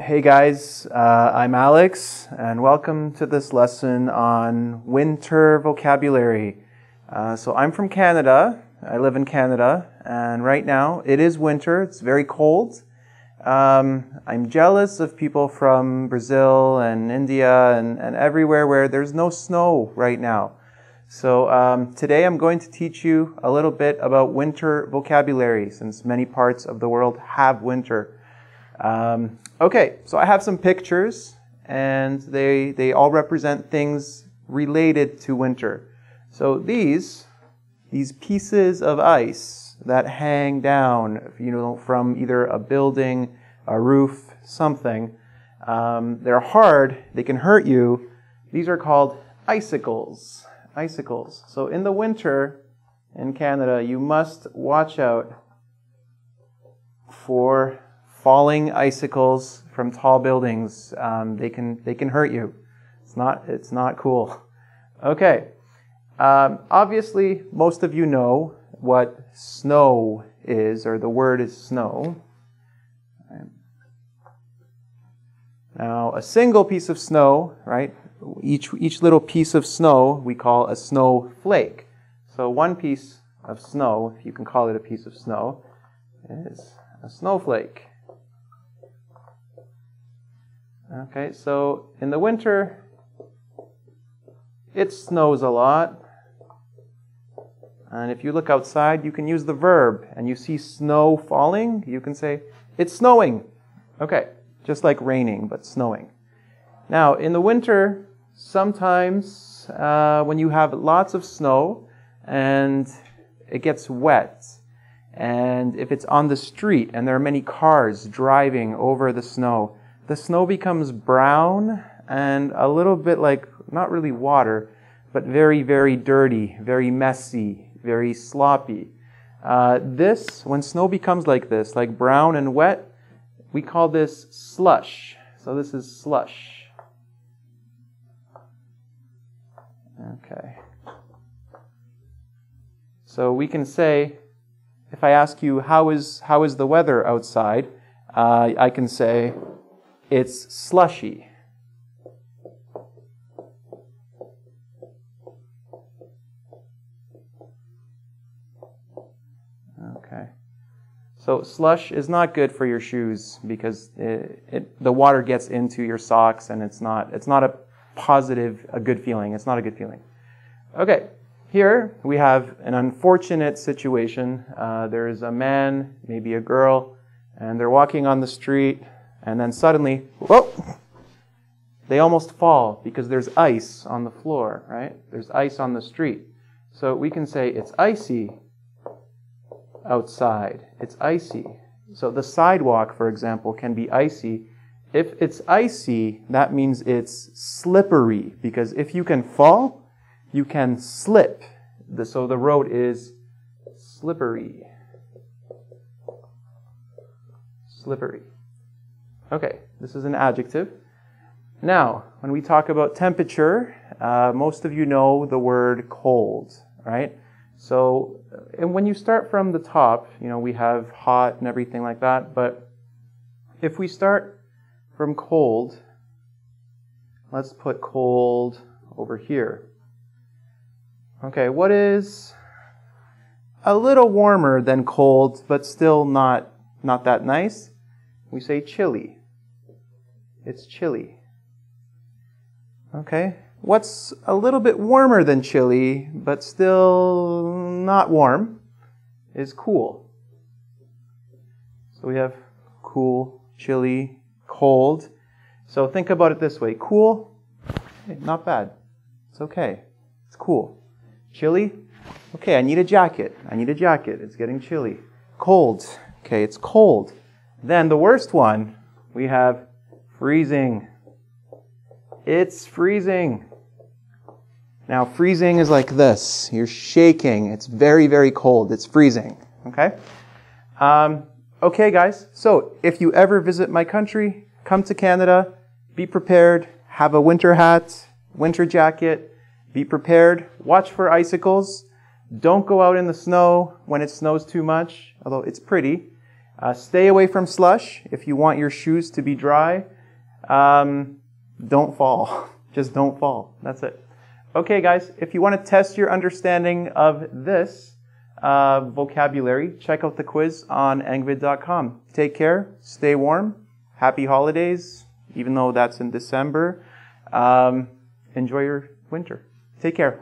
Hey guys, uh, I'm Alex, and welcome to this lesson on winter vocabulary. Uh, so I'm from Canada. I live in Canada, and right now it is winter. It's very cold. Um, I'm jealous of people from Brazil and India and, and everywhere where there's no snow right now. So um, today I'm going to teach you a little bit about winter vocabulary, since many parts of the world have winter. Um, okay, so I have some pictures, and they they all represent things related to winter. So these these pieces of ice that hang down, you know, from either a building, a roof, something. Um, they're hard. They can hurt you. These are called icicles. Icicles. So in the winter in Canada, you must watch out for falling icicles from tall buildings. Um, they can they can hurt you. It's not it's not cool. Okay. Um, obviously, most of you know what snow is, or the word is snow. Now, a single piece of snow, right? Each each little piece of snow we call a snowflake. So one piece of snow, if you can call it a piece of snow, is a snowflake. Okay, so in the winter, it snows a lot. And if you look outside, you can use the verb and you see snow falling, you can say, it's snowing. Okay, just like raining, but snowing. Now, in the winter, sometimes uh, when you have lots of snow and it gets wet, and if it's on the street and there are many cars driving over the snow, the snow becomes brown and a little bit like, not really water, but very, very dirty, very messy, very sloppy. Uh, this, when snow becomes like this, like brown and wet, we call this slush. So this is slush. Okay. So we can say, if I ask you, how is, how is the weather outside? Uh, I can say, it's slushy. Okay. So slush is not good for your shoes because it, it, the water gets into your socks and it's not it's not a positive a good feeling. It's not a good feeling. Okay. Here we have an unfortunate situation. Uh, there's a man, maybe a girl, and they're walking on the street and then suddenly, whoa, they almost fall because there's ice on the floor, right? There's ice on the street. So we can say it's icy outside. It's icy. So the sidewalk, for example, can be icy. If it's icy, that means it's slippery because if you can fall, you can slip. So the road is slippery. Slippery. Okay, this is an adjective. Now, when we talk about temperature, uh, most of you know the word cold, right? So, and when you start from the top, you know, we have hot and everything like that, but if we start from cold, let's put cold over here. Okay, what is a little warmer than cold, but still not, not that nice? We say chilly. It's chilly. Okay? What's a little bit warmer than chilly, but still not warm, is cool. So we have cool, chilly, cold. So think about it this way cool, eh, not bad. It's okay. It's cool. Chilly, okay, I need a jacket. I need a jacket. It's getting chilly. Cold, okay, it's cold. Then the worst one, we have freezing. It's freezing. Now, freezing is like this. You're shaking. It's very, very cold. It's freezing. Okay? Um, okay, guys. So, if you ever visit my country, come to Canada, be prepared, have a winter hat, winter jacket, be prepared, watch for icicles. Don't go out in the snow when it snows too much, although it's pretty. Uh, stay away from slush if you want your shoes to be dry. Um, don't fall. Just don't fall. That's it. Okay, guys, if you want to test your understanding of this uh, vocabulary, check out the quiz on engvid.com. Take care, stay warm, happy holidays, even though that's in December. Um, enjoy your winter. Take care.